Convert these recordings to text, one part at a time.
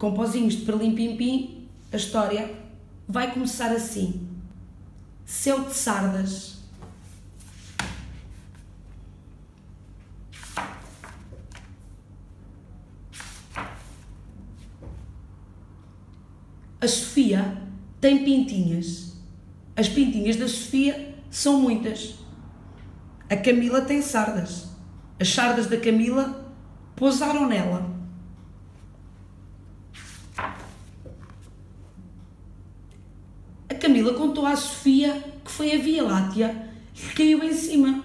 com pozinhos de perlim-pim-pim, a história vai começar assim. Céu de sardas. A Sofia tem pintinhas. As pintinhas da Sofia são muitas. A Camila tem sardas. As sardas da Camila pousaram nela. A Camila contou à Sofia que foi a Via Láctea que caiu em cima.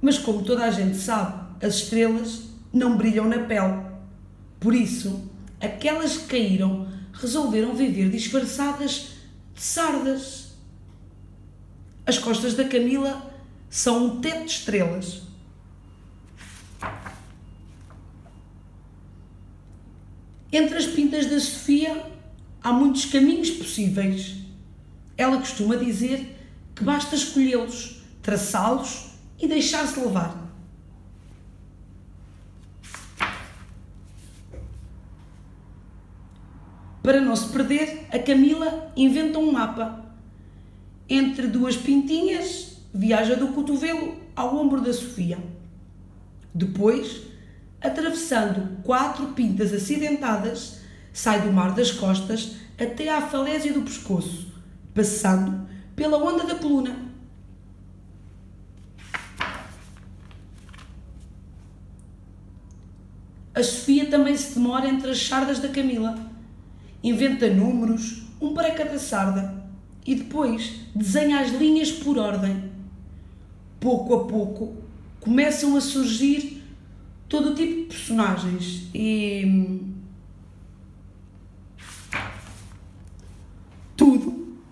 Mas como toda a gente sabe, as estrelas não brilham na pele. Por isso, aquelas que caíram resolveram viver disfarçadas de sardas. As costas da Camila são um teto de estrelas. Entre as pintas da Sofia há muitos caminhos possíveis. Ela costuma dizer que basta escolhê-los, traçá-los e deixar-se levar. Para não se perder, a Camila inventa um mapa. Entre duas pintinhas, viaja do cotovelo ao ombro da Sofia. Depois, atravessando quatro pintas acidentadas, sai do mar das costas até à falésia do pescoço, passando pela onda da coluna. A Sofia também se demora entre as sardas da Camila inventa números, um para cada sarda, e depois desenha as linhas por ordem. Pouco a pouco começam a surgir todo o tipo de personagens e.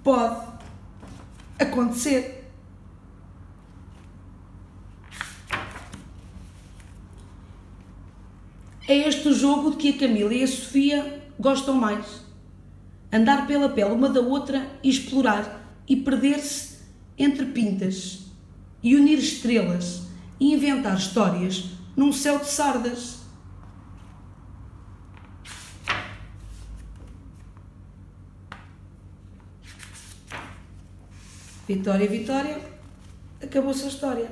pode acontecer. É este o jogo de que a Camila e a Sofia gostam mais. Andar pela pele uma da outra e explorar e perder-se entre pintas e unir estrelas e inventar histórias num céu de sardas. Vitória, Vitória, acabou-se a história.